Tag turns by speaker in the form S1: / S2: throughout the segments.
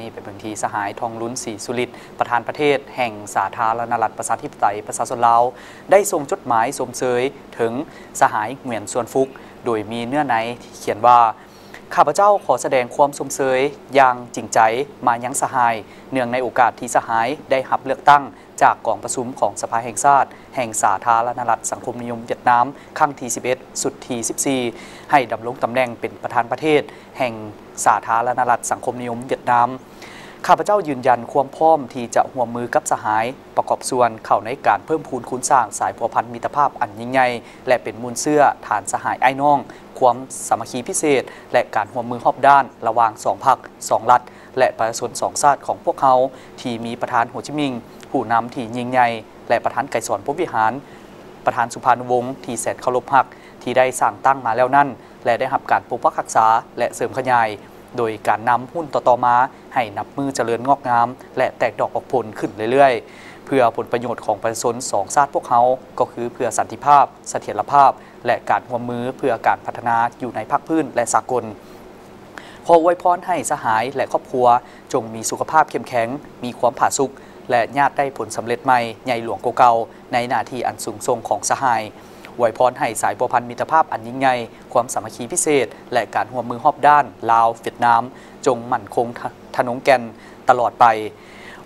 S1: นี่เป็นบางทีสหายทองลุ้นสีสุริตประธานประเทศ แห่งสาธารณรัฐประชาธิปไตยประชาชนลาวได้ส่งจดหมายสมเสยถึงสหายเหมือนส่วนฟุก โดยมีเนื้อในเขียนว่าข้าพเจ้าขอแสดงความสมเสยอย่างจริงใจมายังสหาย เนื่องในโอกาสที่สหายได้หับเลือกตั้ง จากกองประชุมของสภาแห่งชาติ แห่งสาธารณรัฐสังคมนิยมเวียดนามครั้งที่ 11 สุดที่ 14 ให้ดำรงตำแหน่งเป็นประธานประเทศ แห่งสาธารณรัฐสังคมนิยมเวียดนามข้าพเจ้ายืนยันความพร้อมที่จะร่วมมือกับสหาย ประกอบส่วนเข้าในการเพิ่มพูนคูณสร้างสายพัวพันมิตรภาพอันยิ่งใหญ่และเป็นมูลเสื้อฐานสหายไอ้น้อง ความสามัคคีพิเศษ และการร่วมมือรอบด้าน ระหว่างสองพรรคสองรัฐ และประชาชนสองชาติของพวกเขาที่มีประธานโฮจิมินห์ ผู้นำที่ยิ่งใหญ่และประธานไก่สอนพวิหาร ประธานสุพรรณวงศ์ที่แสนเคารพหักที่ได้สร้างตั้งมาแล้วนั่น และได้รับการปกปักรักษาและเสริมขยาย โดยการนำหุ้นต่อๆมาให้นับมือเจริญงอกงาม และแตกดอกออกผลขึ้นเรื่อยๆ เพื่อผลประโยชน์ของประชาชนสองชาติพวกเขา ก็คือเพื่อสันติภาพ เสถียรภาพ และการร่วมมือเพื่อการพัฒนาอยู่ในภาคพื้นและสากลขออวยพรให้สหายและครอบครัว จงมีสุขภาพเข้มแข็ง มีความผาสุก และญาติได้ผลสำเร็จใหม่ใหญ่หลวงเก่าในนาทีอันสูงส่งของสหายอวยพรให้สายพัวพันมิตรภาพอันยิ่งใหญ่ความสามัคคีพิเศษ และการร่วมือรอบด้าน ลาวเวียดนาม จงมั่นคงทนงแกนตลอดไป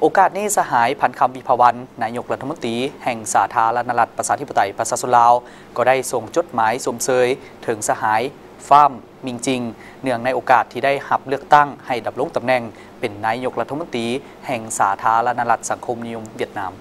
S1: โอกาสนี้สหายพันคำวิภวัน นายกรัฐมนตรีแห่งสาธารณรัฐประชาธิปไตยประชาชนลาว ก็ได้ส่งจดหมายสมเสยถึงสหาย ฟ้ามมิงจริง เนื่องในโอกาสที่ได้หับเลือกตั้งให้ดับลงตำแหน่ง เป็นนายกรัฐมนตรีแห่งสาธารณรัฐสังคมนิยมเวียดนาม